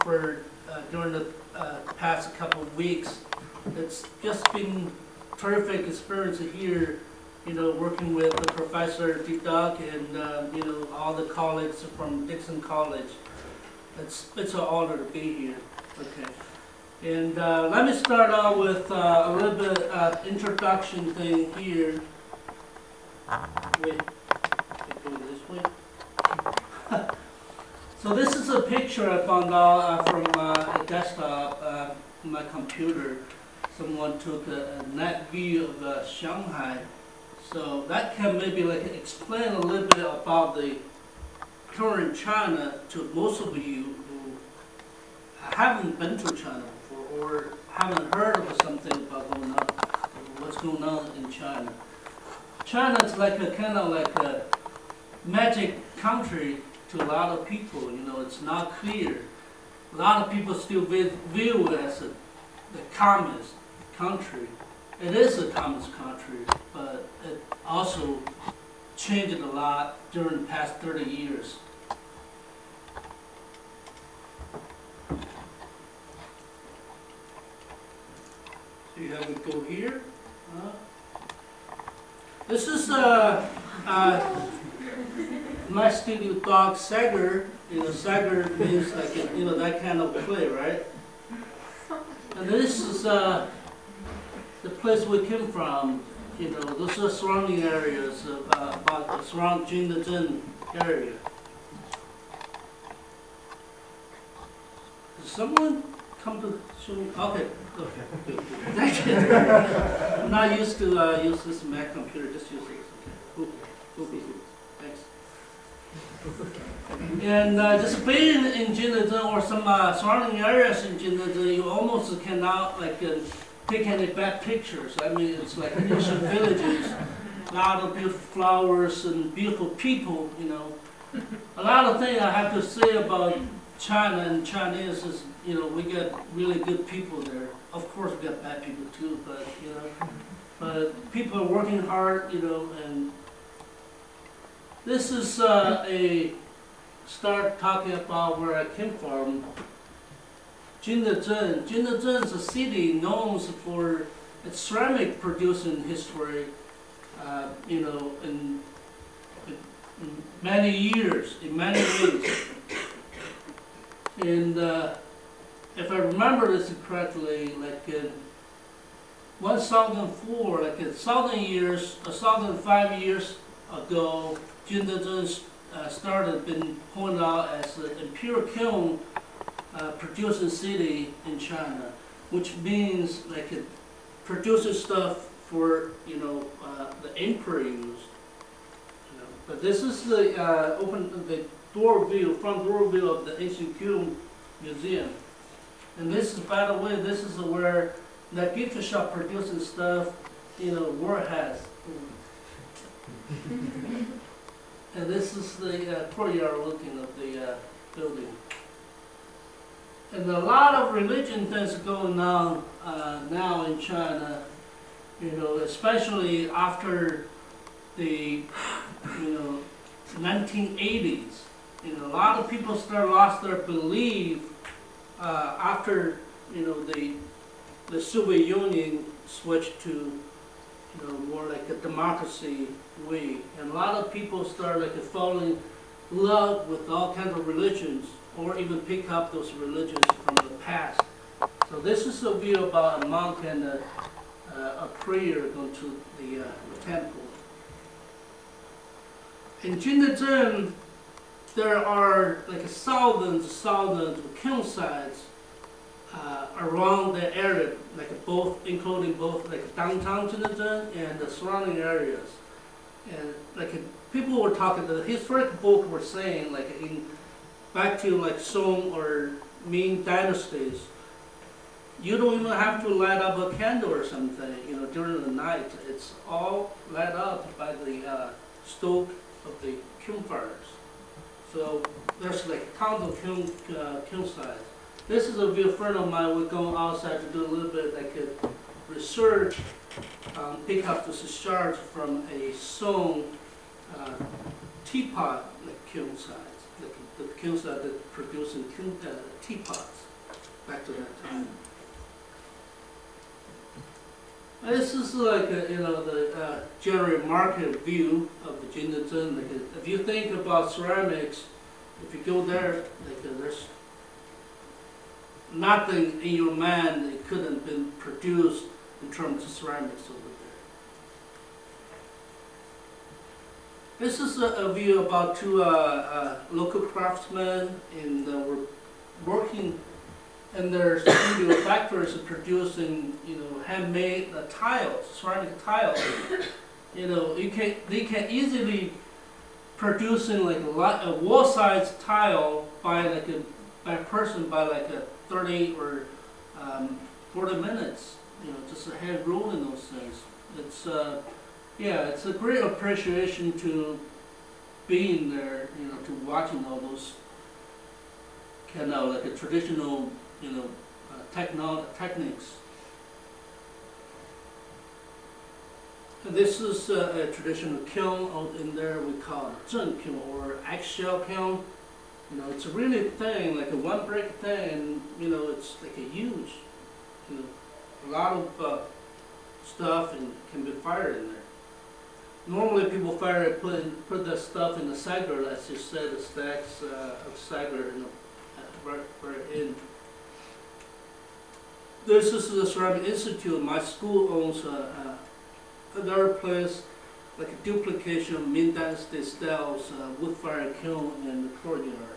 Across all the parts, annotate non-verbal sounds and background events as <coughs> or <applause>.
for, uh, during the, uh, past couple of weeks. It's just been terrific experience here, you know, working with the Professor Duck and, uh, you know, all the colleagues from Dickinson College. It's, it's an honor to be here, okay. And, uh, let me start out with, uh, a little bit, introduction thing here. Wait, it goes this way. So this is a picture I found out uh, from uh, a desktop, uh, my computer. Someone took a, a net view of Shanghai. So that can maybe like explain a little bit about the current China to most of you who haven't been to China before or haven't heard of something about going on, what's going on in China. China is like a kind of like a magic country to a lot of people, you know, it's not clear. A lot of people still view it as a, the communist country. It is a communist country, but it also changed a lot during the past 30 years. So you have to go here. uh, This is uh, uh, my studio dog Sager, you know, Sager means like, you know, that kind of play, right? And this is, uh, the place we came from, you know, those are surrounding areas of, uh, about the surround Jingdezhen area. Does someone come to show me? Okay, okay. Thank you. I'm not used to, uh, use this Mac computer, just use this, okay. And uh, just being in Jingdezhen or some uh, surrounding areas in Jingdezhen, you almost cannot like uh, take any bad pictures. I mean, it's like ancient villages, a lot of beautiful flowers and beautiful people. You know, a lot of things I have to say about China and Chinese is, you know, we get really good people there. Of course, we got bad people too, but you know, but people are working hard. You know, and this is uh, a start talking about where I came from. Jingdezhen. Jingdezhen is a city known for its ceramic producing history. Uh, you know, in, in many years, in many ways. And uh, if I remember this correctly, like in 1004, like in thousand years, a thousand five years ago, Jingdezhen uh, started been pointed out as the imperial kiln uh, producing city in China, which means like it produces stuff for you know uh, the emperor use. You know. But this is the uh, open the door view, front door view of the ancient kiln museum, and this is by the way, this is where that gift shop producing stuff, you know, war has. And this is the uh, courtyard looking of the uh, building. And a lot of religion things going on uh, now in China, you know, especially after the, you know, 1980s. You know, a lot of people start lost their belief uh, after, you know, the, the Soviet Union switched to, you know, more like a democracy way. And a lot of people start like falling in love with all kinds of religions or even pick up those religions from the past. So this is a view about a monk and a, uh, a prayer going to the, uh, the temple. In Jingdezhen, there are like thousands, thousands of kiln sites uh, around the area, like both, including both like downtown Jingdezhen and the surrounding areas. And like people were talking, the historic book were saying like in back to like Song or Ming dynasties, you don't even have to light up a candle or something, you know, during the night. It's all lit up by the uh, stove of the kiln fires. So there's like tons of kiln, uh, kiln sites. This is a view friend of mine. We're going outside to do a little bit like a research, um, pick up this shards from a Song uh, teapot like kiln sites. Like the kilns that that producing kiln, uh, teapots back to that time. This is like, a, you know, the uh, general market view of the Jingdezhen. Like, uh, if you think about ceramics, if you go there, like, uh, there's nothing in your mind that couldn't have been produced in terms of ceramics over there. This is a, a view about two uh, uh, local craftsmen, and uh, we're working in their studio <coughs> factories of producing, you know, handmade uh, tiles, ceramic tiles. <coughs> You know, you can they can easily producing like a lot a wall size tile by like a by a person by like a 30 or um, 40 minutes. You know, just a hand rolling those things. It's uh, yeah, it's a great appreciation to being there. You know, to watching all those kind of like a traditional you know, uh, techno- techniques. This is uh, a traditional kiln out in there, we call it zhen kiln or eggshell kiln. You know, it's a really thin, like a one brick thing, you know, it's like a huge, you know, a lot of uh, stuff and can be fired in there. Normally people fire it, put put the stuff in the sagger, as you said, the stacks uh, of sagger in the, right, right in. This is the Ceramic Institute. My school owns uh, another place, like a duplication of Ming Dynasty styles, uh, wood fire kiln and the courtyard.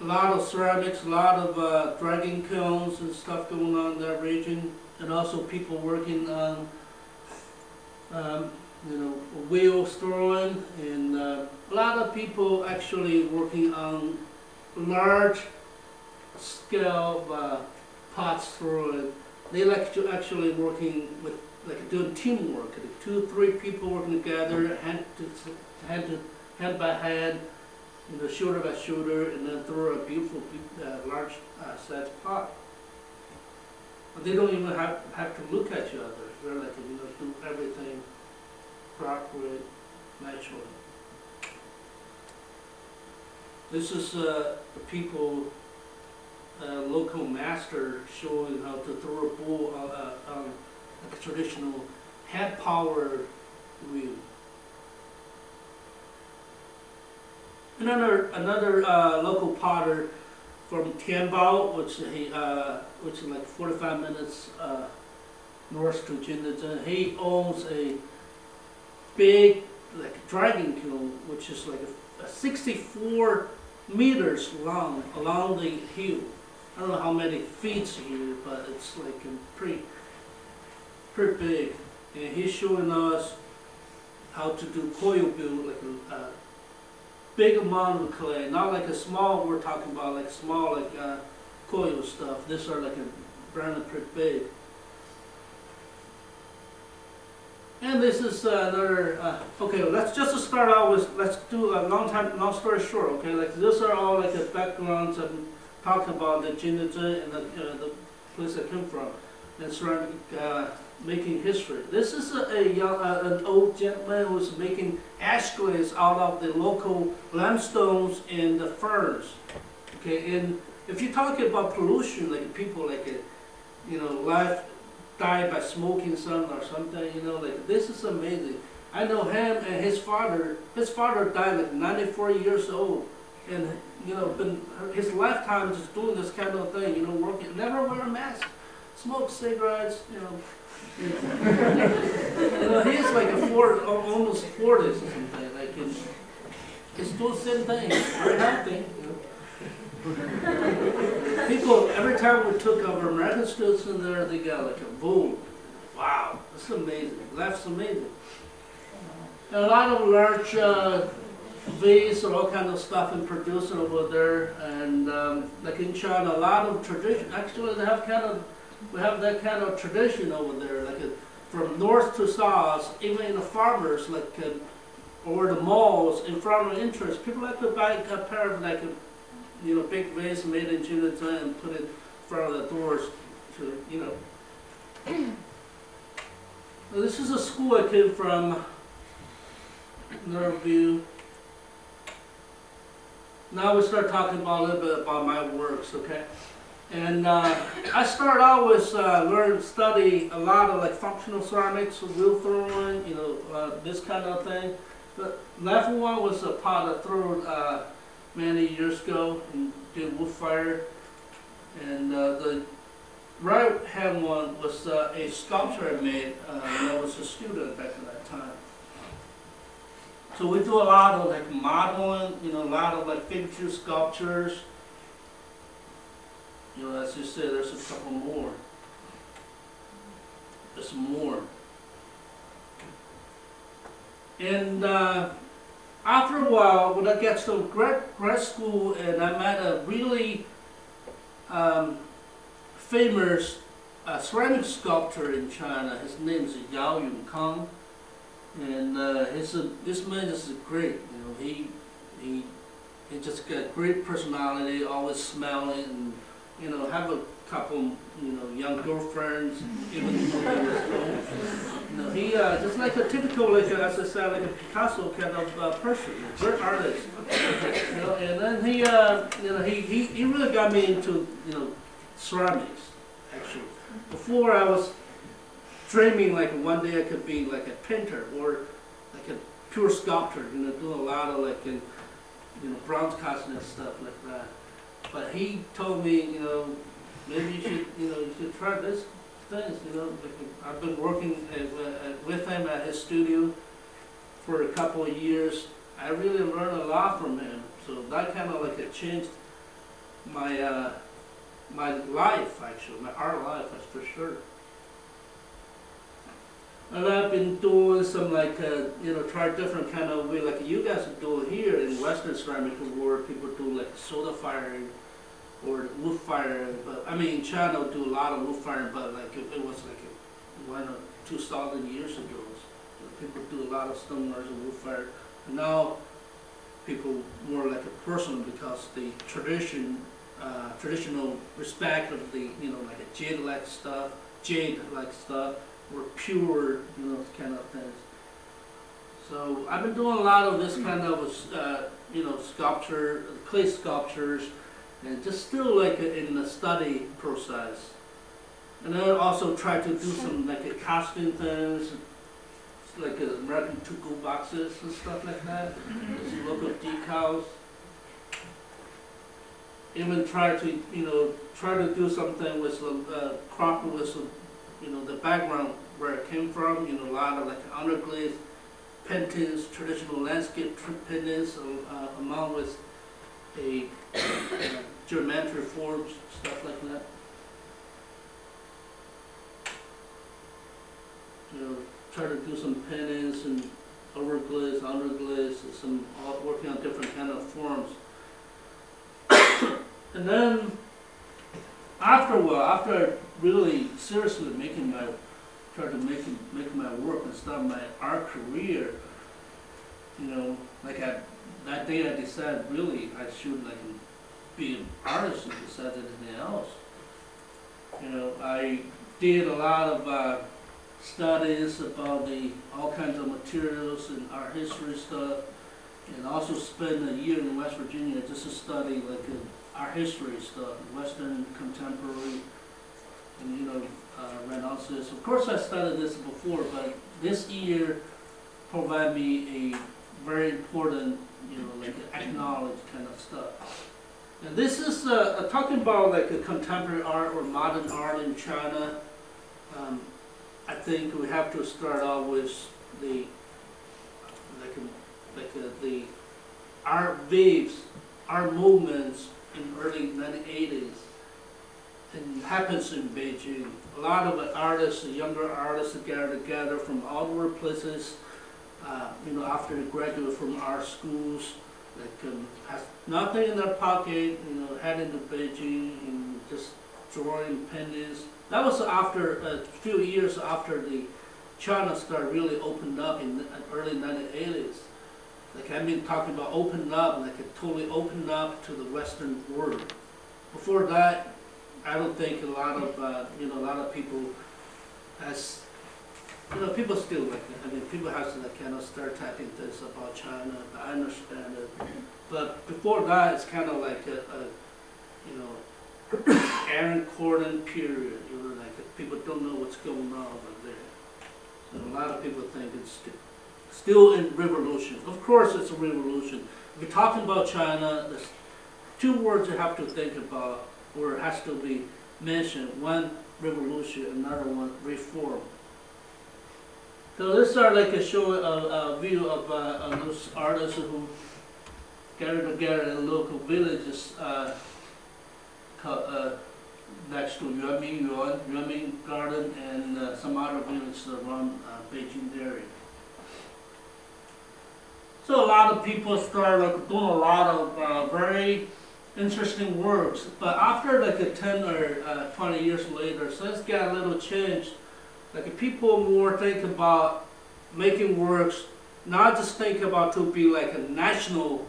A lot of ceramics, a lot of uh, kilns and stuff going on in that region, and also people working on, um, you know, wheel throwing, and uh, a lot of people actually working on large scale uh, pots through it. They like to actually working with like doing teamwork, two, three people working together, hand to hand to hand by hand, you know, shoulder by shoulder, and then throw a beautiful, uh, large uh, size pot. And they don't even have have to look at each other. They're like you know do everything properly, naturally. This is uh, the people uh, local master showing how to throw a bull uh, uh, on a traditional hand power wheel. Another another uh, local potter from Tianbao, which he uh, which is like 45 minutes uh, north to Jingdezhen. He owns a big like dragon kiln, which is like a, a 64 meters long along the hill. I don't know how many feet here, but it's like pretty, pretty big. And he's showing us how to do coil build, like a, a big amount of clay, not like a small, we're talking about like small, like uh, coil stuff. This are like a brand pretty big. And this is uh, another, uh, okay, let's just to start out with, let's do a long time, long story short, okay? Like, these are all like the backgrounds and talk about the Jingdezhen and the, uh, the place I came from, and ceramic uh, making history. This is a, a young, uh, an old gentleman who's making ash glaze out of the local limestones and the ferns. Okay, and if you're talking about pollution, like people like, a, you know, life died by smoking something or something, you know, like this is amazing. I know him and his father. His father died like 94 years old, and you know, been his lifetime just doing this kind of thing. You know, working, never wear a mask, smoke cigarettes. You know, you know, he's like a four, almost 40 or something. Like it's, doing the same thing. Very healthy. You know. People, every time we took our American students in there, they got like a boom. Wow, that's amazing. Life's amazing. And a lot of large uh, V's or all kind of stuff in producing over there. And um, like in China, a lot of tradition. Actually, they have kind of, we have that kind of tradition over there. Like uh, from north to south, even in the farmers, like uh, or the malls in front of interest, people like to buy a pair of like a you know, big vase made in Chinatown and put it in front of the doors to, you know. <coughs> Now, this is a school I came from, view. now we start talking about a little bit about my works, okay? And uh, I started out with uh, learn study a lot of like functional ceramics, wheel throwing, you know, uh, this kind of thing. But level one was a pot I threw uh, many years ago and did wood fire. And uh, the right hand one was uh, a sculpture I made uh, when I was a student back in that time. So we do a lot of like modeling, you know, a lot of like figure sculptures. You know, as you said, there's a couple more. There's more. And uh, after a while, when I get to grad, grad school and I met a really um, famous uh, ceramic sculptor in China, his name is Yao Yongkang. And uh, his, this man is great, you know, he, he, he just got great personality, always smiling, you know, have a couple, you know, young girlfriends, even he was old. You know, he, uh, just like a typical, like, a- as I said, like a Picasso kind of uh, person, great artist. You know, and then he, uh, you know, he, he, he really got me into, you know, ceramics, actually. Before I was dreaming like one day I could be like a painter or like a pure sculptor, you know, doing a lot of like in, you know, bronze casting and stuff like that. But he told me, you know, maybe you should, you know, you should try this things, you know. I've been working uh, with him at his studio for a couple of years. I really learned a lot from him. So that kind of like it changed my uh, my life actually, my art life, that's for sure. And I've been doing some like, uh, you know, try different kind of way, like you guys doing here in Western ceramic world, people do like soda firing or wood firing, but, I mean, in China do a lot of wood firing, but like, it, it was like a, one or two thousand years ago. So People do a lot of stoneware and wood fire. Now, people more like a person because the tradition, uh, traditional respect of the, you know, like a jade-like stuff, jade-like stuff, or pure, you know, kind of things. So I've been doing a lot of this kind of, uh, you know, sculpture, clay sculptures, and just still like in the study process. And then also try to do some like a costume things, like uh, American to-go boxes and stuff like that, some local decals. Even try to, you know, try to do something with some, uh, crop with some, you know, the background where it came from, you know, a lot of like underglaze paintings, traditional landscape paintings, uh, along with a <coughs> uh, geometric forms, stuff like that. You know, try to do some paintings and overglaze, underglaze, some, working on different kind of forms. <coughs> and then, after a while, after really seriously making my, try to make, make my work and start my art career, you know, like I, that day I decided really I should like be an artist and decide anything else. You know, I did a lot of uh, studies about the all kinds of materials and art history stuff, and also spent a year in West Virginia just to study like uh, art history stuff, Western contemporary, and you know, uh, Renaissance. Of course, I studied this before, but this year provided me a very important, you know, like acknowledged kind of stuff. And this is uh, uh, talking about like a contemporary art or modern art in China. Um, I think we have to start off with the like a, like a, the art waves, art movements in early 1980s. And happens in Beijing. A lot of artists, younger artists, gather together from all over places. Uh, you know, after they graduate from art schools, like um, have nothing in their pocket, you know, heading to Beijing and just drawing pennies. That was after a few years after the China started really opened up in the early 1980s. Like I mean, talking about opened up, like it totally opened up to the Western world. Before that, I don't think a lot of uh, you know a lot of people has you know, people still like, I mean, people have to like kind of start stereotyping this about China, I understand it. But before that, it's kind of like a, a, you know, <coughs> iron curtain period, you know, like people don't know what's going on over there. So a lot of people think it's sti- still in revolution. Of course, it's a revolution. If you're talking about China, there's two words you have to think about, or has to be mentioned. One, revolution, another one, reform. So this are like a show, a, a view of, uh, of those artists who gathered together in local villages, uh, uh, next to Yuanming Yuan, Yuanming Garden, and uh, some other villages around uh, Beijing area. So a lot of people start like doing a lot of uh, very interesting works, but after like a ten or uh, twenty years later, things got a little changed. Like people more think about making works, not just think about to be like a national,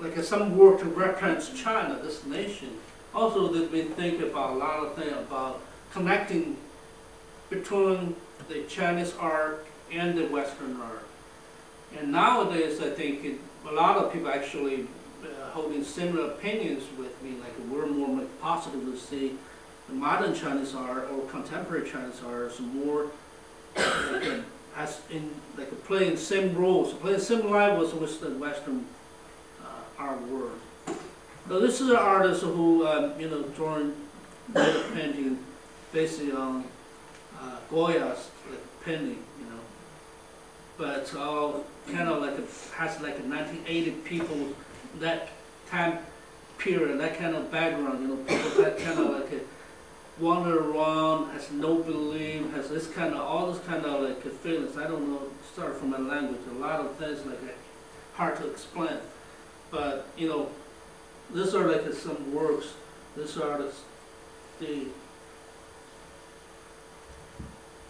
like a, some work to represent China, this nation. Also, they've been thinking about a lot of things about connecting between the Chinese art and the Western art. And nowadays, I think it, a lot of people actually uh, holding similar opinions with me. Like we're more positive to see modern Chinese art or contemporary Chinese art is more like, uh, has in like playing same roles, playing same levels with the Western uh, art world. So this is an artist who um, you know drawing painting based on uh, Goya's like, painting, you know. But all kind of like a, has like a 1980 people that time period, that kind of background, you know, people that kind of like a wander around, has no belief, has this kind of, all this kind of like feelings. I don't know, start from my language, a lot of things like that, hard to explain. But, you know, these are like some works, these are the,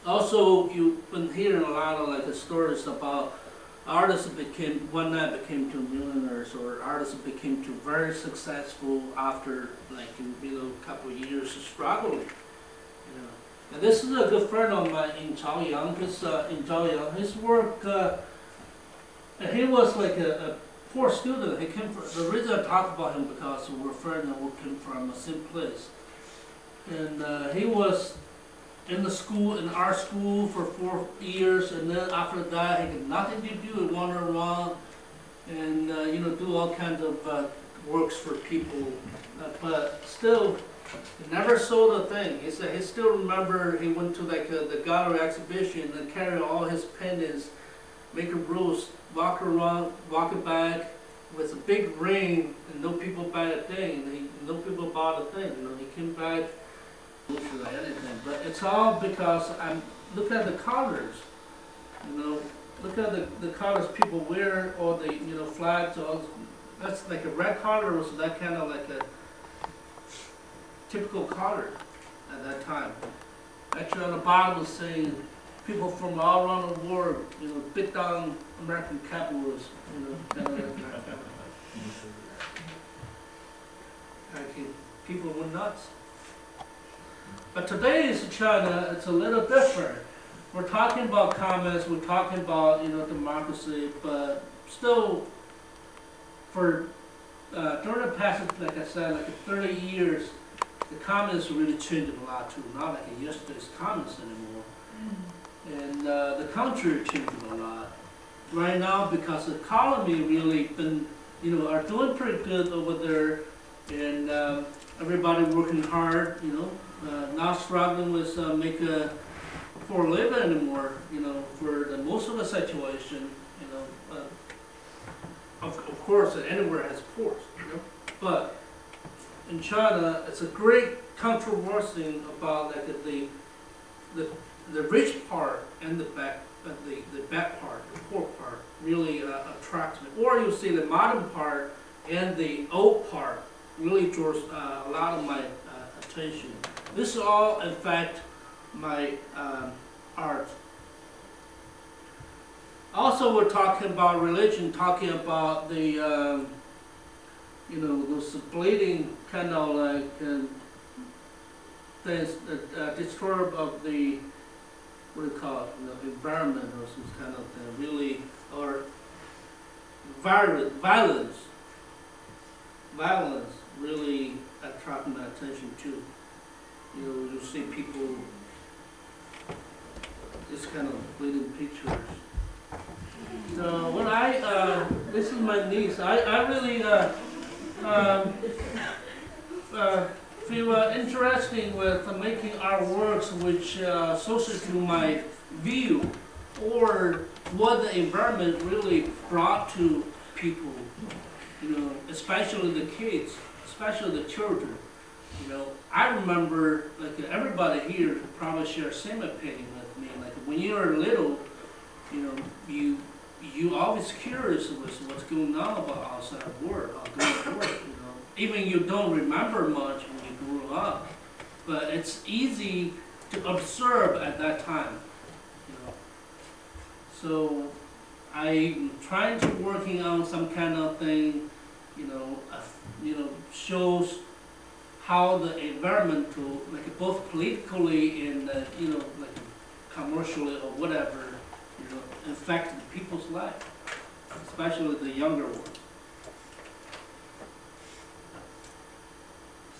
also, you've been hearing a lot of like stories about artists became one night became two millionaires, or artists became two very successful after like you know a couple of years of struggling. You know, and this is a good friend of mine in Chaoyang. His uh, in Chaoyang, his work. Uh, he was like a, a poor student. He came from the reason I talk about him because we're friends and we came from the same place. And uh, he was in the school, in our school for four years, and then after that, he had nothing to do, he wander around and, uh, you know, do all kinds of, uh, works for people. Uh, But still, he never sold a thing. He said, he still remember, he went to like uh, the gallery exhibition and carried all his paintings, make a rules, walk around, walk it back with a big ring, and no people buy a thing, he, no people bought a thing, you know, he came back, like anything, but it's all because I'm, look at the colors, you know, look at the, the colors people wear, or the, you know, flags, all, that's like a red color was that kind of like a typical color at that time. Actually, on the bottom was saying, people from all around the world, you know, bit down American capitalism, you know, kind of like that. <laughs> Like, people went nuts. But today's China, it's a little different. We're talking about commerce, we're talking about, you know, democracy, but still, for, uh, during the past, like I said, like thirty years, the communists really changed a lot too, not like yesterday's communists anymore. And, uh, the country changed a lot. Right now, because the economy really been, you know, are doing pretty good over there, and, um, everybody working hard, you know, not struggling with uh, make a for a living anymore. You know, for the most of the situation, you know, uh, of, of course, anywhere has ports, you know, but in China, it's a great controversy about like the the the rich part and the back. Uh, the, the back part, the poor part, really uh, attracts me. Or you see the modern part and the old part really draws uh, a lot of my uh, attention. This is all, in fact, my um, art. Also, we're talking about religion, talking about the, um, you know, those bleeding kind of like uh, things that uh, disturb of the what do you call it, you know, environment or some kind of thing, really, or violence, violence, really attract my attention too. You know, you see people, this kind of bleeding pictures. So when I, uh, this is my niece, I, I really, uh, um, uh, feel uh, interesting with making artworks which uh, associate to my view or what the environment really brought to people, you know, especially the kids, especially the children. You know, I remember, like everybody here probably share the same opinion with me. Like when you were little, you know, you you always curious with what's going on about outside world, or going work. You know, even you don't remember much when you grew up, but it's easy to observe at that time. You know, so I'm trying to working on some kind of thing, you know, you know, shows how the environmental, like both politically and uh, you know, like commercially or whatever, you know, affect people's life, especially the younger ones.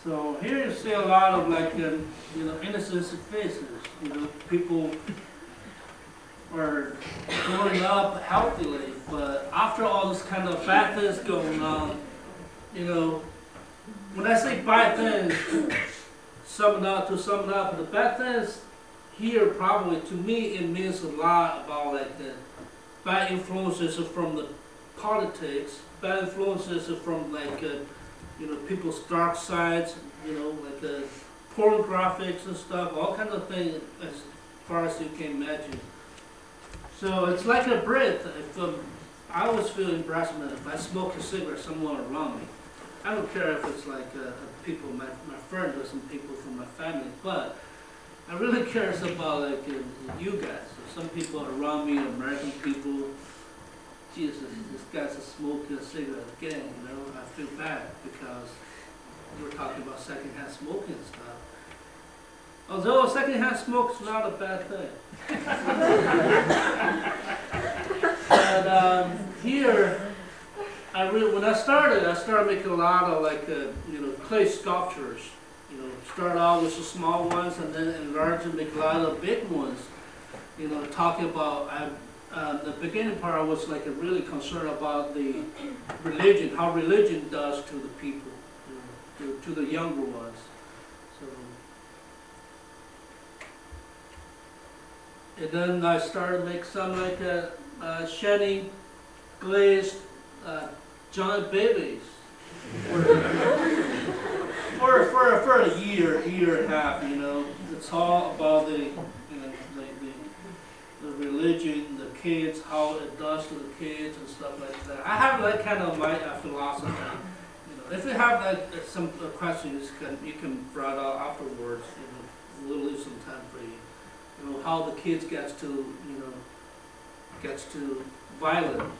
So here you see a lot of like, um, you know, innocent faces, you know, people are growing up healthily, but after all this kind of bad things going on, you know, when I say bad things, sum it up to sum it up, the bad things here probably to me it means a lot about like the bad influences from the politics, bad influences from like uh, you know people's dark sides, you know like the porn graphics and stuff, all kind of things as far as you can imagine. So it's like a breath. If um, I always feel embarrassment if I smoke a cigarette, someone around me. I don't care if it's like uh, people, my, my friends or some people from my family, but I really <laughs> care about like uh, you guys. Some people around me, American people. Jesus, this guy's a smoking a cigarette again. You know, I feel bad because we're talking about secondhand smoking and stuff. Although secondhand smoke is not a bad thing. <laughs> but um, here, I really, when I started, I started making a lot of like, uh, you know, clay sculptures. You know, start out with the small ones and then enlarge and make a lot of big ones. You know, talking about, I, uh, the beginning part, I was like really concerned about the religion, how religion does to the people, you know, to, to the younger ones. So, and then I started make some like a, uh, shiny glazed uh, giant babies <laughs> for, for, for, a year, year and a half, you know. It's all about the, you know, the, the, the religion, the kids, how it does to the kids and stuff like that. I have that kind of my uh, philosophy. You know, if you have like, uh, some uh, questions, can, you can bring it out afterwards. You know, we'll leave some time for you. You know, how the kids gets to, you know, gets to violence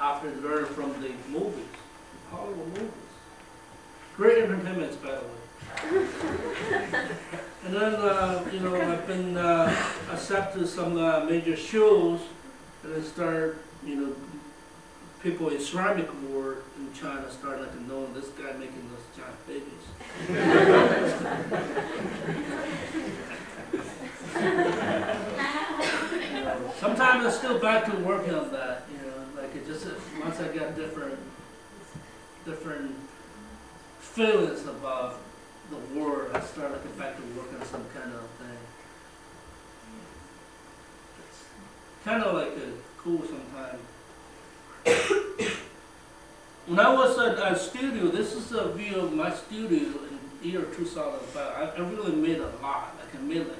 after they learn from the movies, the Hollywood movies. Great entertainments, by the way. <laughs> and then, uh, you know, I've been uh, accepted to some uh, major shows, and then start, you know, people in ceramic world in China start like to know this guy making those giant babies. <laughs> <laughs> Sometimes I'm still back to working on that, you know, like it just, once I got different, different feelings about the world, I start looking back to work on some kind of thing. It's Kind of like a cool sometimes. When I was at a studio, this is a view of my studio in year 2005. I, I really made a lot. Like I made like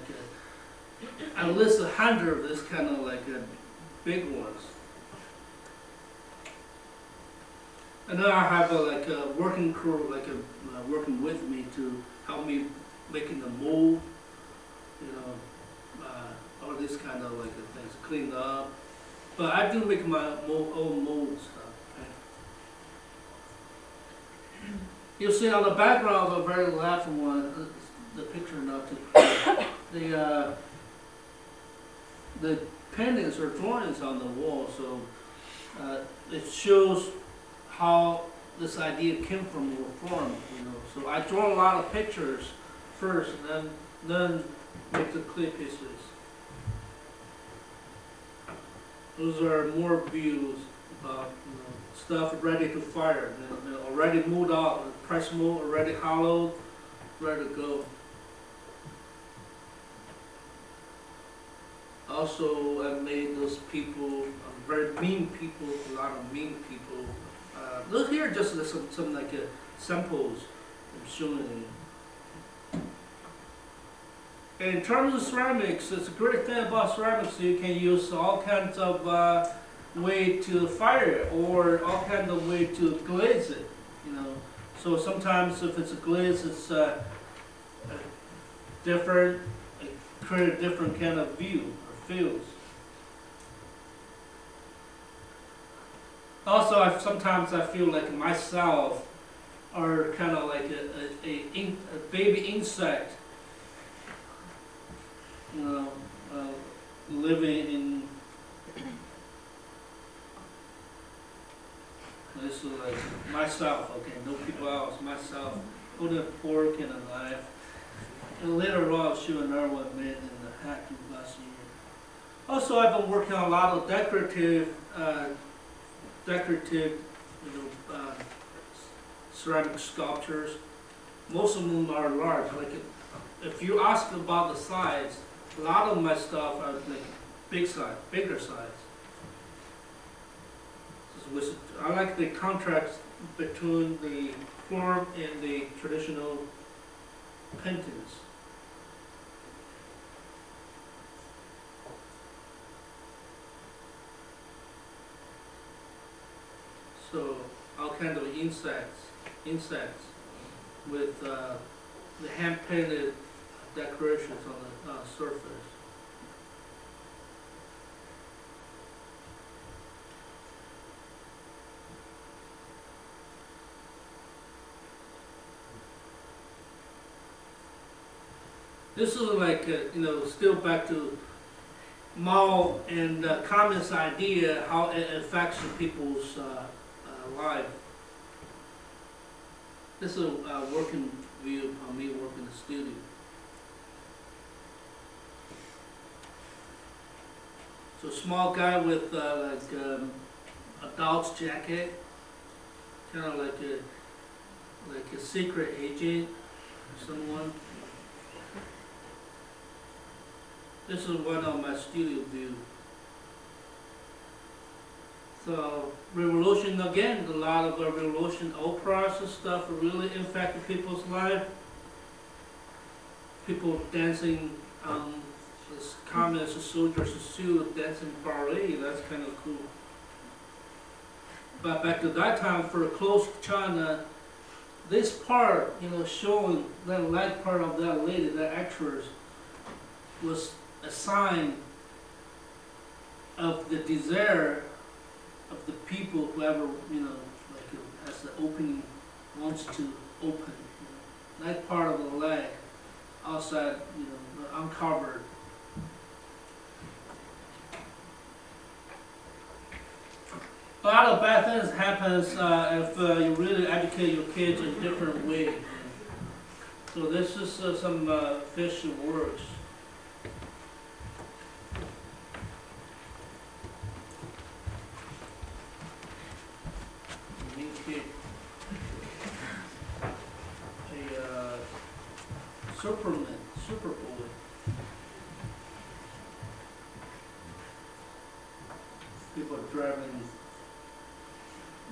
a, at least a hundred of this kind of like a big ones. And then I have a, like a working crew, like a, uh, working with me to help me making the mold, you know, uh, all this kind of like things, clean up. But I do make my mo- own mold stuff. Okay? You'll see on the background of the very left one, the, the picture not too, the, uh, the paintings or drawings on the wall, so uh, it shows how this idea came from or formed, you know. So I draw a lot of pictures first, and then then make the clay pieces. Those are more views about you know, stuff ready to fire, know, already moved out, press mold, already hollowed, ready to go. Also, I made those people, uh, very mean people, a lot of mean people. Uh, those here just some, some like uh, samples I'm showing in terms of ceramics, it's a great thing about ceramics. You can use all kinds of uh, way to fire it, or all kinds of way to glaze it. You know, so sometimes if it's a glaze, it's uh, different, it create a different kind of view or feels. Also, I, sometimes I feel like myself are kind of like a, a, a, a baby insect, you know, uh, living in. This is like myself, okay, no people else, myself, holding a fork and a knife. And later on, show another one made in the Hackney last year. Also, I've been working on a lot of decorative, uh, decorative, you know, uh, ceramic sculptures. Most of them are large. Like if, you ask about the size, a lot of my stuff are like big size, bigger size. Which- I like the contrast between the form and the traditional paintings. So all kind of insects, insects with uh, the hand painted decorations on the uh, surface. This is like, uh, you know, still back to Mao and uh, Communist idea, how it affects people's uh. This is a uh, working view of me working in the studio. So small guy with uh, like um, a dog's jacket, kind of like a like a secret agent someone. This is one of my studio view. Revolution again, a lot of the revolution operas and stuff really impacted people's life. People dancing um, as communist soldiers suit dancing ballet, that's kind of cool. But back to that time, for close China, this part, you know, showing that light part of that lady, that actress, was a sign of the desire of the people, whoever, you know, like uh, has the opening, wants to open. You know. That part of the leg, outside, you know, uncovered. A lot of bad things happens uh, if uh, you really educate your kids in different know. So this is uh, some uh, fish and works. Mean kid. A uh, Superman, Superboy. People are driving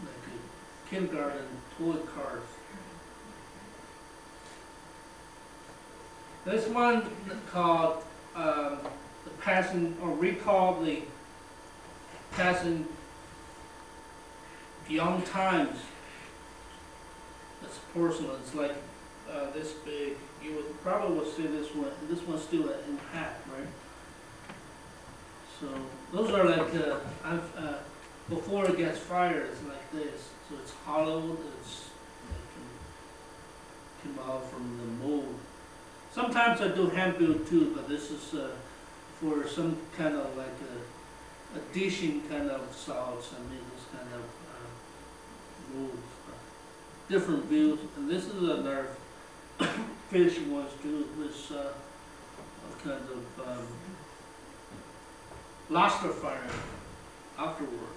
like a kindergarten toy cars. This one called um, the passing or recall the passing young times. It's porcelain. It's like uh, this big. You would probably would see this one. This one's still in half, right? So those are like uh, I've, uh, before it gets fired. It's like this. So it's hollowed. It's um, came out from the mold. Sometimes I do hand build too, but this is uh, for some kind of like a dishing kind of sauce, I mean, this kind of, uh, Different views, and this is a another <coughs> fish ones too, with, uh, all kinds of, um, lobster fire afterwards.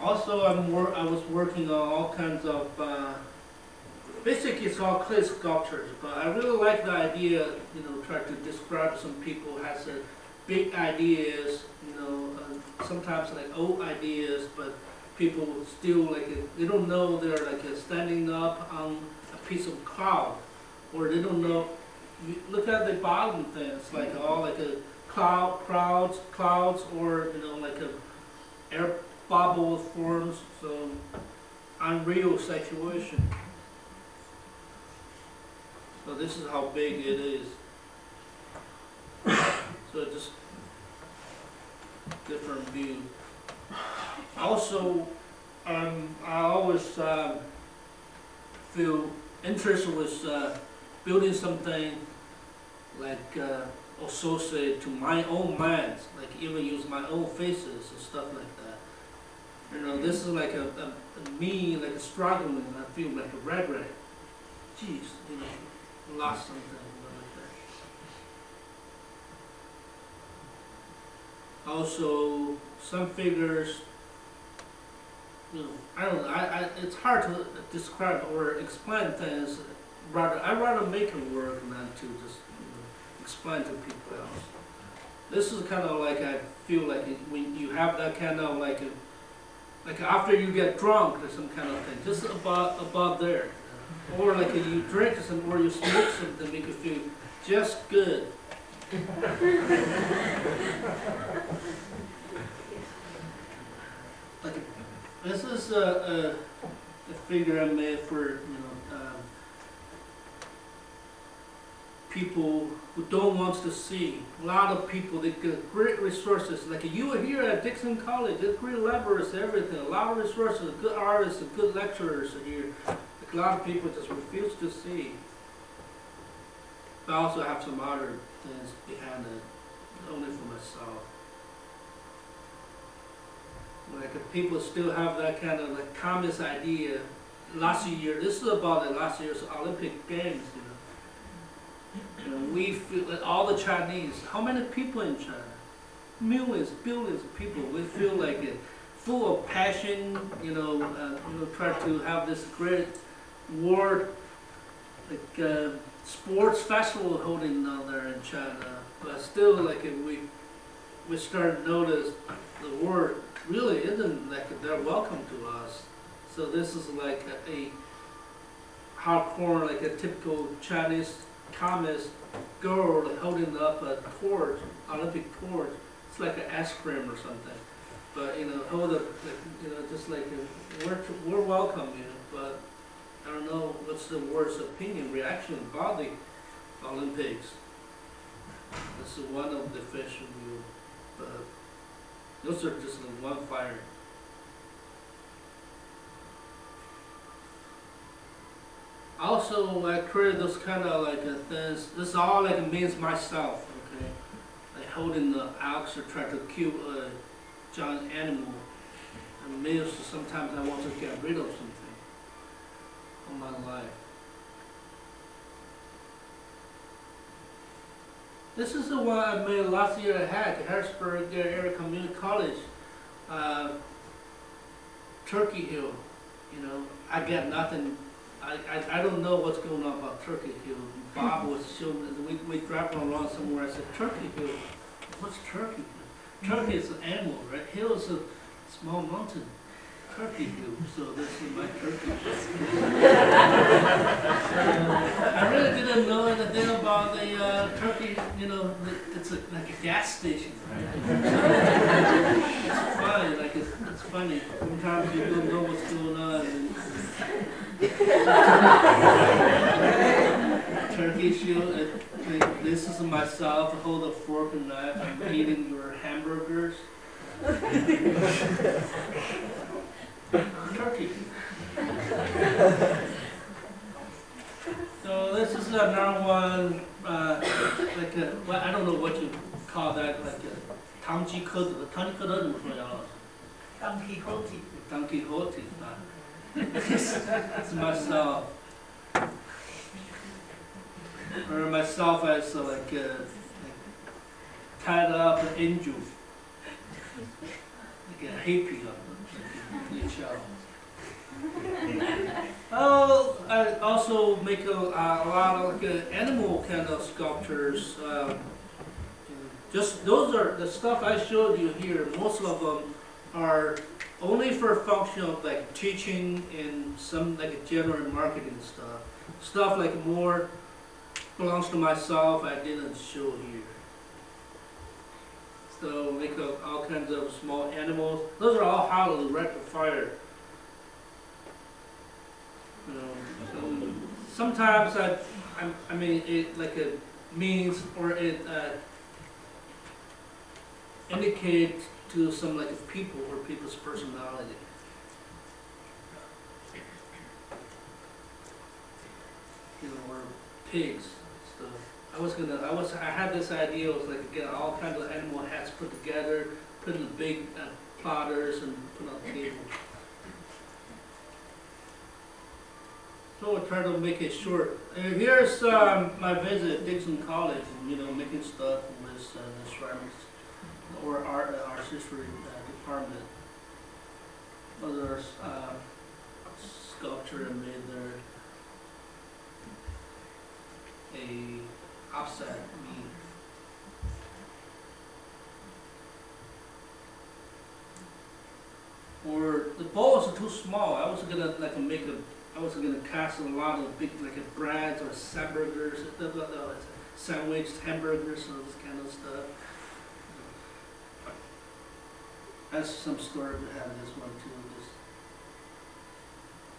Also, I'm wor- I was working on all kinds of, uh, basically it's all clay sculptures, but I really like the idea, you know, try to describe some people has big ideas, you know, uh, sometimes like old ideas, but people still like, uh, they don't know they're like uh, standing up on a piece of cloud, or they don't know, look at the bottom thing, it's like all like a cloud, clouds, clouds, or, you know, like a air bubble forms, so unreal situation. So this is how big it is. <coughs> So just different view. Also, um, I always, um, feel interested with, uh, building something like, uh, associated to my own minds, like even use my own faces and stuff like that. You know, this is like a, a, a me, like a struggling, I feel like a regret. Jeez, you know, lost something like. Also, some figures, you know, I don't know, I, I, it's hard to describe or explain things. Rather, I rather make it work than to just, you know, explain to people else. This is kind of like I feel like it, when you have that kind of like a, like after you get drunk or some kind of thing, just about about there, or like you drink some or you smoke something, make you feel just good. Like this is a, a, a figure I made for you know um, people who don't want to see. A lot of people they get great resources. Like you are here at Dickinson College, there's great libraries, everything. A lot of resources, good artists, good lecturers here. Like a lot of people just refuse to see. But I also have some other things behind it, only for myself. Like people still have that kind of like communist idea. Last year, this is about the last year's Olympic Games, you know. You know, we feel that all the Chinese, how many people in China? Millions, billions of people. We feel like it, full of passion. You know, uh, you know, try to have this great world, like uh, sports festival holding down there in China. But still, like we we start to notice the word really isn't like they're welcome to us. So this is like a, a hardcore, like a typical Chinese communist girl holding up a torch, Olympic torch. It's like an ice cream or something. But you know, hold up, like, you know, just like a, we're we're welcome, you know. But I don't know what's the worst opinion reaction about the Olympics. This is one of the official view, but those are just like one fire. Also, I created those kind of like uh, things. This is all like means myself, okay? Like holding the axe or trying to kill a giant animal. And means sometimes I want to get rid of something in my life. This is the one I made last year at HAC, Harrisburg Area Community College, uh, Turkey Hill. You know, I got nothing. I, I, I don't know what's going on about Turkey Hill. Bob <laughs> was showing, we, we driving along somewhere, I said, Turkey Hill, what's Turkey Hill? Turkey is an animal, right? Hill is a small mountain. Turkey Hill, so this is my Turkey. <laughs> I really didn't know anything about the uh, Turkey, you know, the- it's a, like a gas station, right? <laughs> It's funny, like it's, it's funny. Sometimes you don't know what's going on. and- <laughs> Turkey Hill, it- like, this is myself, I hold a fork and knife, I'm eating your hamburgers. Turkey. So this is a another one, uh, <coughs> like a, well, I don't know what you call that, like a Tangji Code, the Tangji Code 怎么说呀？ Don Quixote. Don Quixote, uh, it's <laughs> myself. Or myself as uh, like, uh, like tied up angel. Like a hippie of the show. <laughs> Oh, I also make a, a lot of like, uh, animal kind of sculptures. Um, just those are the stuff I showed you here. Most of them are only for function of like teaching and some like general marketing stuff. Stuff like more belongs to myself. I didn't show here. So make up all kinds of small animals. Those are all hollow, right to fire. Know, so sometimes I, I, I mean, it like a means or it uh, to some like people or people's personality. You know, or pigs stuff. I was gonna, I was, I had this idea, it was like get all kinds of animal hats put together, put in big uh, platters and put on the table. So we'll try to make it short. And here's um, my visit at Dickinson College, you know, making stuff with uh, the ceramics or art, uh, art history uh, department. Other uh, sculpture I made there. A offset me. Or the balls are too small. I was gonna like make a. I was gonna cast a lot of big like a breads or hamburgers, sandwiched hamburgers and this kind of stuff. That's some story behind this one too. Just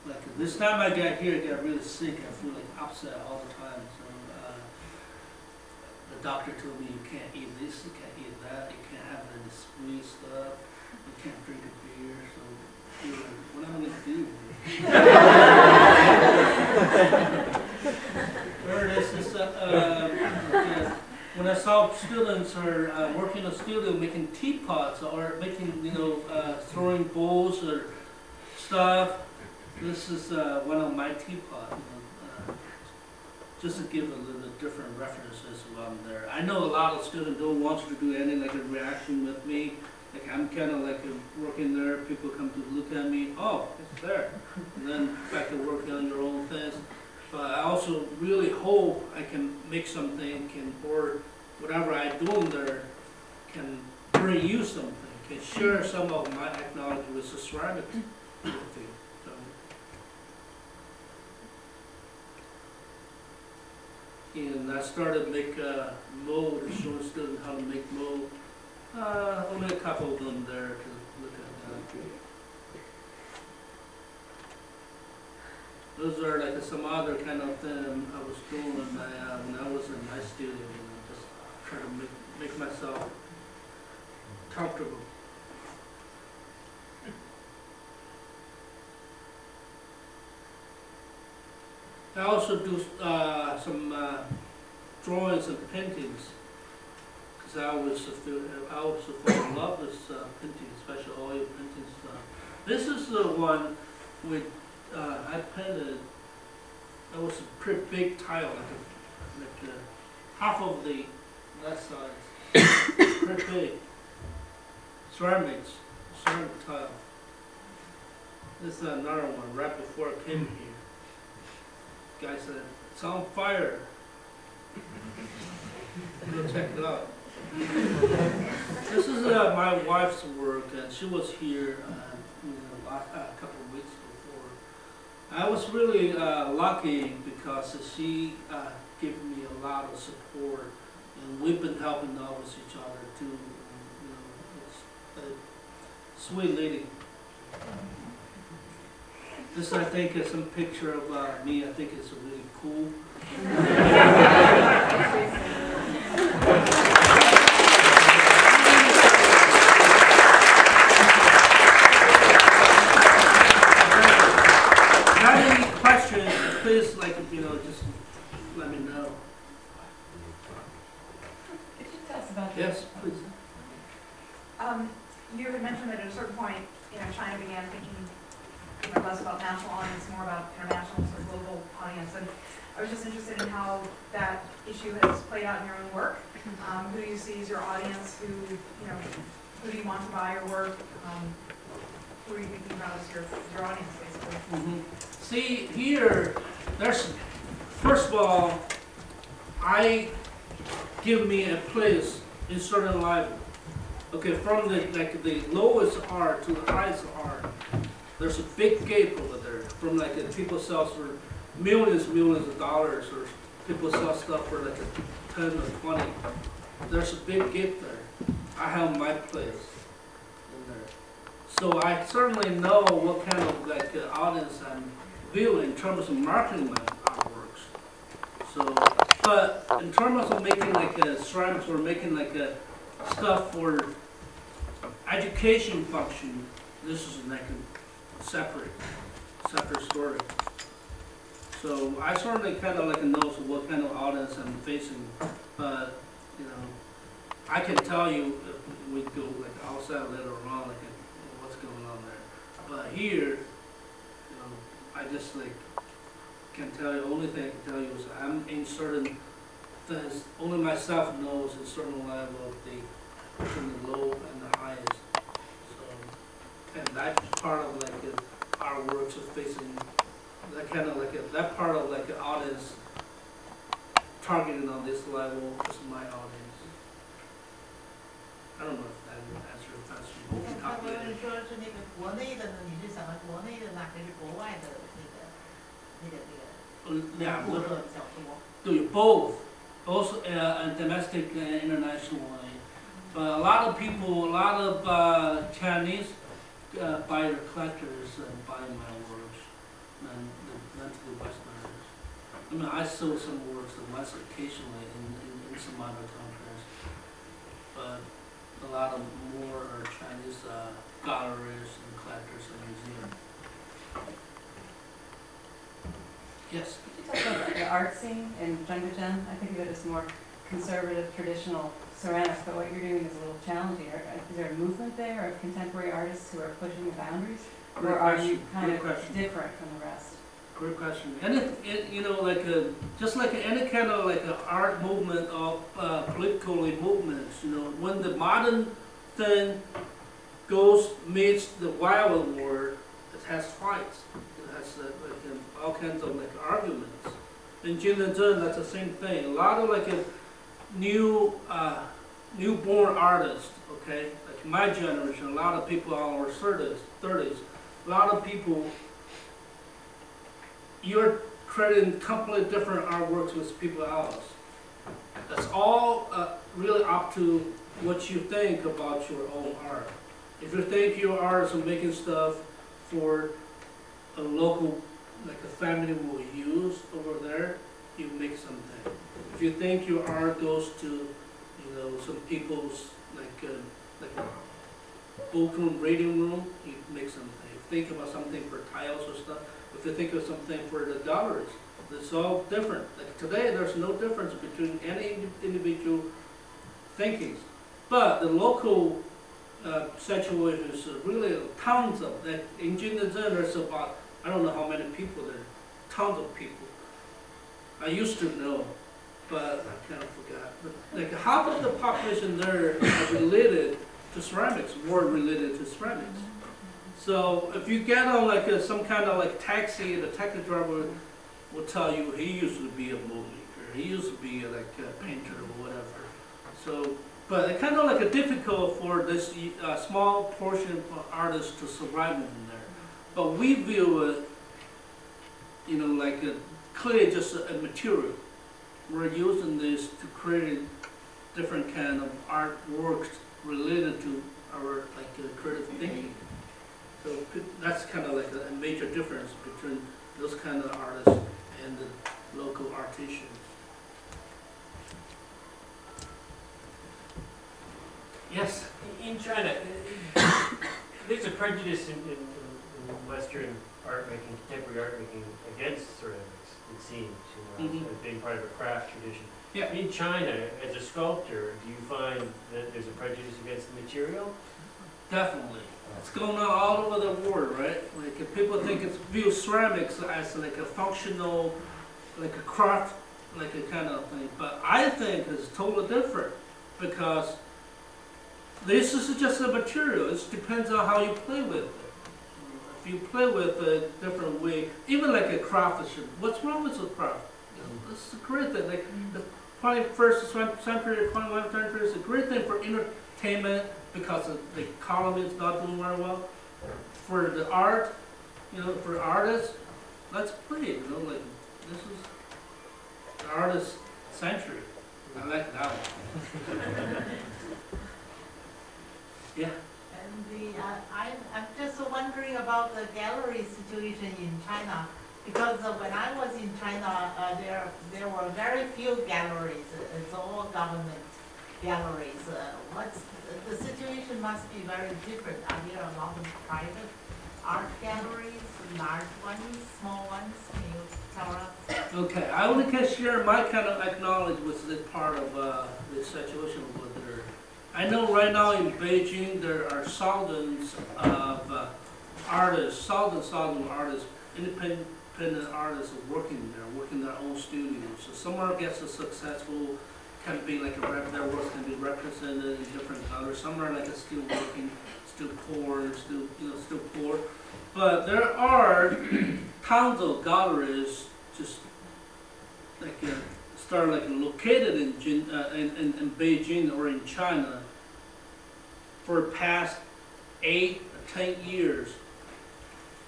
like this time I got here, I got really sick. I feel like upset all the time. So uh, the doctor told me you can't eat this, you can't eat that, you can't have any sweet stuff, you can't drink a beer. So you know, what am I gonna do? <laughs> There it is. Uh, when I saw students are uh, working in a studio making teapots or making, you know, uh, throwing bowls or stuff, this is uh, one of my teapots. You know, uh, just to give a little bit different references I'm there. I know a lot of students don't want to do any like a reaction with me. Like I'm kind of like working there. People come to look at me. Oh, there. And then back to working on your own things. But I also really hope I can make something can, or whatever I do in there can bring you something, can share some of my technology with ceramic with you. So. And I started make uh, mold, showing students how to make mold. Uh, only a couple of them there to look at that. Those are like some other kind of thing I was doing when I, uh, when I was in my studio, you know, just trying to make, make myself comfortable. I also do uh, some uh, drawings and paintings, because I always feel, I also fall in love with uh, painting, especially oil painting stuff. This is the one with uh, I painted, it was a pretty big tile, like a, like a, half of the left side, <coughs> pretty big. Ceramics, ceramic tile. This is another one right before I came here. Guy said, it's on fire. Go check it out. this is uh, my wife's work, and she was here uh, you know, last, uh, a couple of weeks before. I was really uh, lucky because she uh, gave me a lot of support, and we've been helping out with each other too. And, you know, it's a sweet lady. This, I think, is some picture of uh, me. I think it's really cool. <laughs> If you have any questions, please, like, you know, just let me know. Could you tell us about the? Yes, please. Um, you had mentioned that at a certain point, you know, China began thinking, you know, less about national audience, more about international or global audience. And I was just interested in how that issue has played out in your own work. Um, who do you see as your audience? Who, you know, who do you want to buy your work? Um, who are you thinking about as your, your audience, basically? Mhm. See, here, there's, first of all, I give me a place in certain level. Okay, from the, like, the lowest R to the highest R, there's a big gap over there, from like, uh, people sell for millions, millions of dollars, or people sell stuff for like a ten or twenty. There's a big gap there. I have my place in there. So I certainly know what kind of like uh, audience I'm building in terms of marketing artworks. So, but in terms of making like a ceramics or making like a stuff for education function, this is like a separate, separate story. So I certainly kind of like knows what kind of audience I'm facing, but, you know, I can tell you we go like outside later on, like what's going on there. But here, you know, I just like can tell you, only thing I can tell you is I'm in certain things, only myself knows a certain level of the, between the low and the highest. So, and that part of like uh, our works is facing, that kind of like, a- that part of like the audience targeted on this level is my audience. I don't know if that answered your question, 他不是 complicated. 说是那个国内的呢？你是想的国内的呢，还是国外的那个 那个那个 Yeah, 顾客比较多？ do both, both uh, and domestic and internationally. But a lot of people, a lot of uh, Chinese uh, buyer collectors uh, buy my works and the, than to the Westerners. I mean, I sold some works in West occasionally in, in, in some other countries, but a lot of more are Chinese uh, galleries and collectors and museums. Yes. Could you talk about the art scene in Jingdezhen? I think of it as more conservative, traditional ceramics, but what you're doing is a little challenging. Are- Is there a movement there of contemporary artists who are pushing the boundaries? Or Great are you kind great of question. different from the rest? Great question. And it, it, you know, like a, just like any kind of like a art movement of uh, politically movements, you know, when the modern thing goes meets the wild world, it has fights. It has uh, uh, all kinds of like arguments. In Jingdezhen, that's the same thing. A lot of like a new uh, newborn artists, okay, like my generation, a lot of people are our thirties, thirties. A lot of people you're creating completely different artworks with people else. That's all uh, really up to what you think about your own art. If you think your art is making stuff for a local, like a family will use over there, you make something. If you think your art goes to, you know, some people's, like, uh, like a bookroom, reading room, you make something. You think about something for tiles or stuff, if you think of something for the dollars, it's all different. Like today, there's no difference between any individual thinkings. But the local uh, situation is really tons of, that. in Jingdezhen, there's about, I don't know how many people there, tons of people. I used to know, but I kind of forgot. But like half of the population there are related to ceramics, more related to ceramics. So if you get on like a, some kind of like taxi, the taxi driver will tell you he used to be a movemaker, he used to be like a painter or whatever. So, but it kind of like a difficult for this uh, small portion of artists to survive in. But we view it, you know, like a, clearly just a, a material. We're using this to create different kind of artworks related to our like uh, creative thinking. So that's kind of like a major difference between those kind of artists and the local artisans. Yes? In China, <coughs> there's a prejudice in, in Western art making, contemporary art making against ceramics, it seems, you know, Mhm. as being part of a craft tradition. Yeah. In China, as a sculptor, do you find that there's a prejudice against the material? Definitely. It's going on all over the world, right? Like if people think it's view ceramics as like a functional, like a craft, like a kind of thing. But I think it's totally different because this is just a material. It depends on how you play with it. If you play with it a different way, even like a craftsmanship, what's wrong with a craft? You know, this is a great thing. Like the 21st century, 21st century is a great thing for entertainment because the economy is not doing very well. For the art, you know, for artists, let's play you know, like this is the artist century. I like that one. <laughs> Yeah. The, uh, I, I'm just wondering about the gallery situation in China, because uh, when I was in China, uh, there, there were very few galleries, it's all government galleries. Uh, What's, the situation must be very different, are there a lot of private art galleries, large ones, small ones, can you tell us? Okay, I only can share my kind of knowledge with this part of uh, the situation there. I know right now in Beijing, there are thousands of uh, artists, thousands, thousands of artists, independent artists working there, working their own studios. So some are gets a successful, can be like a rep, their work can be represented in different colors. Some are like a still working, still poor, still you know still poor. But there are <clears throat> tons of galleries just like uh, start like located in, uh, in, in in Beijing or in China for past eight or ten years.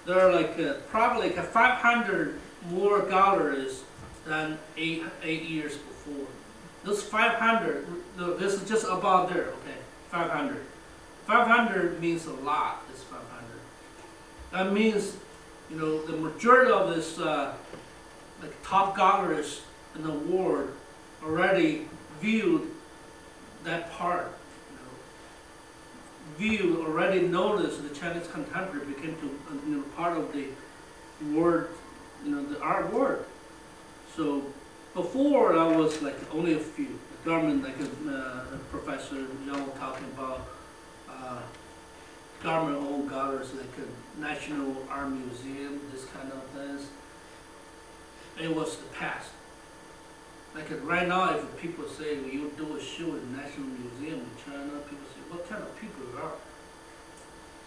There are like uh, probably like a 500 more galleries than eight eight years before. Those 500, this is just about there, okay? 500. 500 means a lot. This 500. That means, you know, the majority of this uh, like top galleries in the world already viewed that part. Viewed already noticed the Chinese contemporary became to you know part of the word, you know, the art world. So before I was like only a few. The government, like a, uh, a professor was talking about uh, government-owned galleries, like a National Art Museum, this kind of things. It was the past. Like right now, if people say well, you do a show in National Museum in China, people what kind of people you are?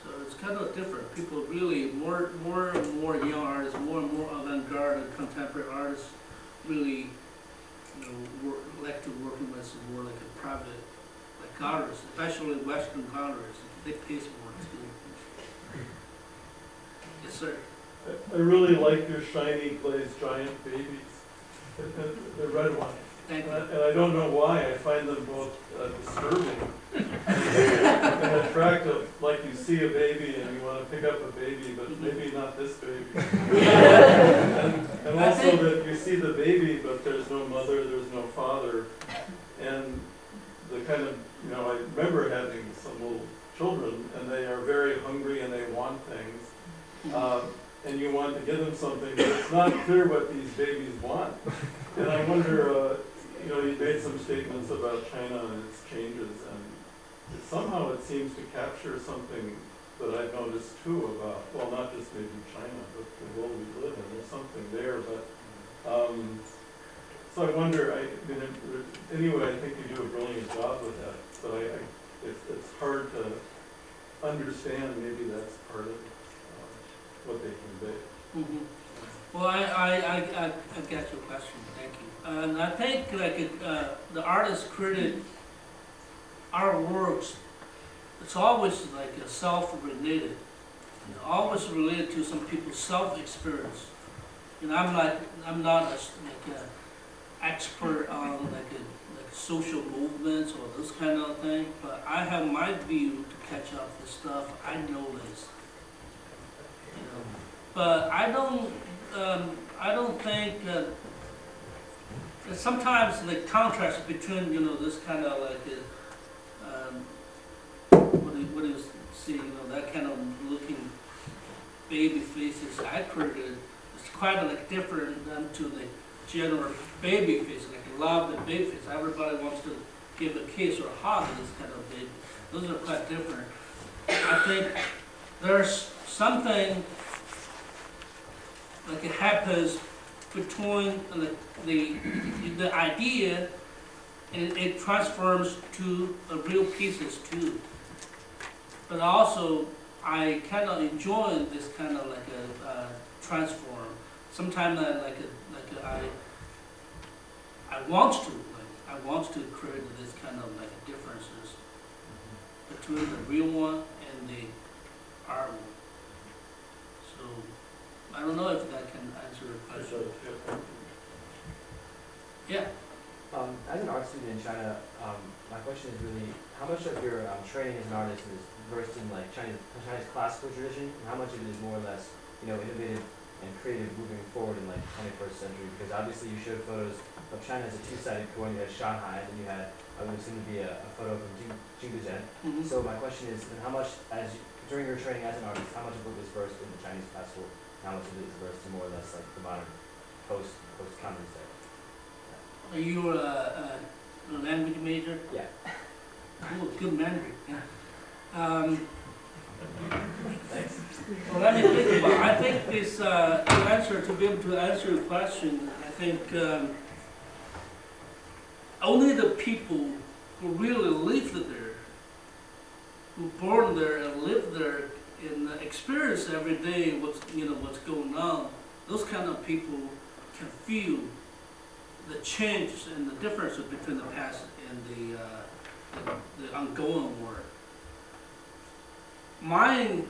So it's kind of different. People really more, more and more young artists, more and more avant-garde and contemporary artists, really, you know, work, like to working with some more like a private, like galleries, especially Western galleries. They pay more too. Yes, sir. I- really like your shiny glazed giant babies, the- red ones. And I don't know why, I find them both uh, disturbing and attractive, like you see a baby and you want to pick up a baby, but maybe not this baby. And and also that you see the baby, but there's no mother, there's no father. And the kind of, you know, I remember having some little children, and they are very hungry and they want things. Um, and you want to give them something, but it's not clear what these babies want. And I wonder, uh, you know, you made some statements about China and its changes, and somehow it seems to capture something that I've noticed too about, well, not just maybe China, but the world we live in. There's something there, but, um, so I wonder, I, I mean, it- anyway, I think you do a brilliant job with that, but I, I, it's, it's hard to understand, maybe that's part of, uh, what they convey. Mhm. Well, I, I, I, I I get your question, thank you. And I think like, uh, the artist created our works, it's always like a self-related. Always related to some people's self-experience. Know, I'm like, I'm not a, like a expert on like a, like social movements or this kind of thing, but I have my view to catch up with stuff I notice. You know, but I don't, um, I don't think, that sometimes the contrast between, you know, this kind of like, uh, um, what do you, what do you see, you know, that kind of looking, baby faces I created is quite like different than to the general baby face, like love the baby face. Everybody wants to give a kiss or hug this kind of baby. Those are quite different. I think there's something like it happens between the, the, the idea and it transforms to real pieces too. But also, I kind of enjoy this kind of like a, uh, transform. Sometimes I like a, like a, I, I want to, like, I want to create this kind of like differences between the real one and the art one. So, I don't know if that can answer your question. Yeah, Um, as an art student in China, um, my question is really, how much of your um, training as an artist is versed in like Chinese, Chinese classical tradition, and how much of it is more or less, you know, innovative and creative moving forward in like 21st century? Because obviously you showed photos of China as a two-sided coin. You had Shanghai, and then you had, I would assume to be a, a photo from Jing- Jingdezhen. mhm. So my question is, then how much, as you, during your training as an artist, how much of it was versed in the Chinese classical, and how much of it is versed in more or less like the modern post post communist era? Are you a, a, a language major? Yeah. Oh, good memory, yeah. Um, Thanks. well, let me think about, I think this, uh, to answer, to be able to answer your question, I think, um, only the people who really live there, who born there and live there and experience every day what's, you know, what's going on, those kind of people can feel the changes and the differences between the past and the, uh, the, ongoing work. Mine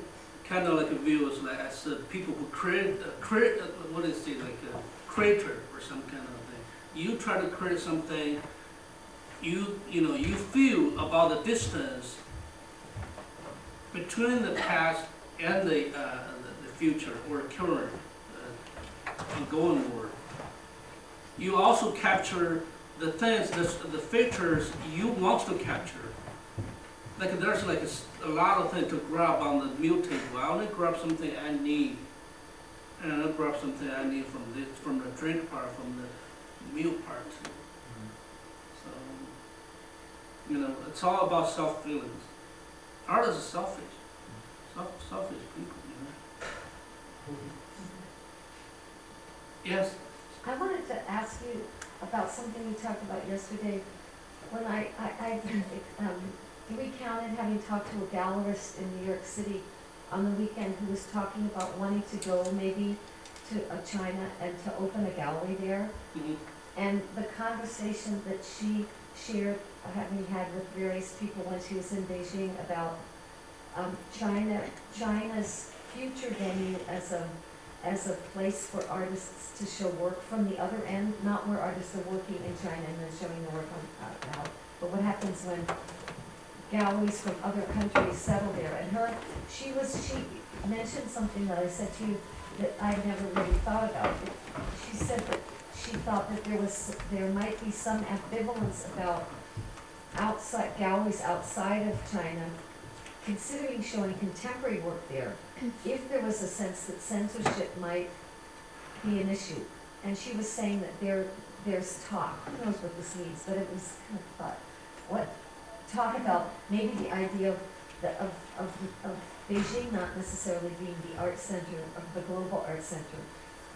kind of like a view is like as uh, people who create, uh, create, uh, what is it, like a creator or some kind of thing. You try to create something, you, you know, you feel about the distance between the past and the, uh, the, future or current, uh, work. You also capture the things, the, the features you want to capture. Like there's like a lot of things to grab on the meal table. I only grab something I need. And I grab something I need from this, from the drink part, from the meal part too. So, you know, it's all about self feelings. Artists are selfish. Self, selfish people, you know. Yes, I wanted to ask you about something you talked about yesterday. When I, I, I um, recounted having talked to a gallerist in New York City on the weekend who was talking about wanting to go maybe to uh, China and to open a gallery there. mhm, And the conversation that she shared, having had with various people when she was in Beijing about um, China, China's future venue as a, as a place for artists to show work from the other end, not where artists are working in China and then showing the work on, uh, out, but what happens when galleries from other countries settle there. And her, she was, she mentioned something that I said to you that I never really thought about. She said that she thought that there was, there might be some ambivalence about outside, galleries outside of China considering showing contemporary work there, if there was a sense that censorship might be an issue. And she was saying that there, there's talk, who knows what this means, but it was kind of thought, what, talk about maybe the idea of, the, of, of, of Beijing not necessarily being the art center, of the global art center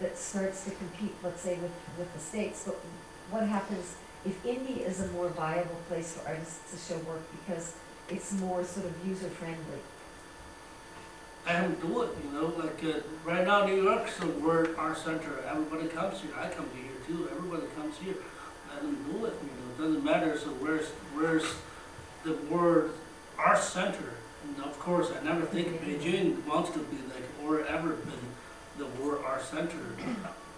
that starts to compete, let's say, with, with the States, but what happens if indie is a more viable place for artists to show work because it's more sort of user-friendly? I don't do it, you know, like, uh, right now New York's the word art center, everybody comes here, I come here too, everybody comes here. I don't do it, you know, it doesn't matter, so where's, where's the word art center? And of course, I never think Beijing wants to be like, or ever been the word art center.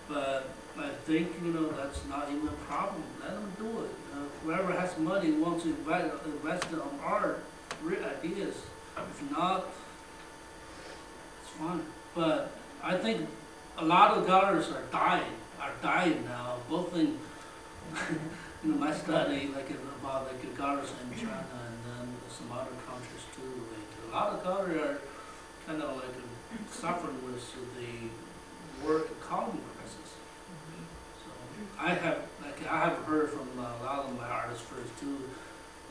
But I think, you know, that's not even a problem, let them do it. Know, Whoever has money wants to invest, uh, invest in art, real ideas. If not, it's fine. But I think a lot of galleries are dying, are dying now, both in, <laughs> you know, my study, like about like galleries in China and then some other countries too. Like a lot of galleries are kind of like suffering with the work economy I have, like, I have heard from a lot of my artist friends too,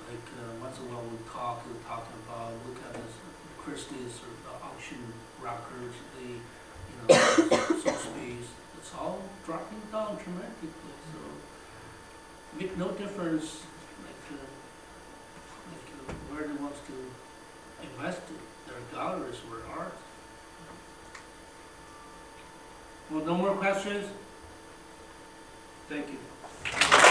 like, uh, once in a while we talk, we're talking about, look at this Christie's or the auction records, the, you know, <coughs> Sotheby's, it's all dropping down dramatically, so make no difference, like, uh, like, uh, where they want to invest their galleries or art. Well, no more questions? Thank you.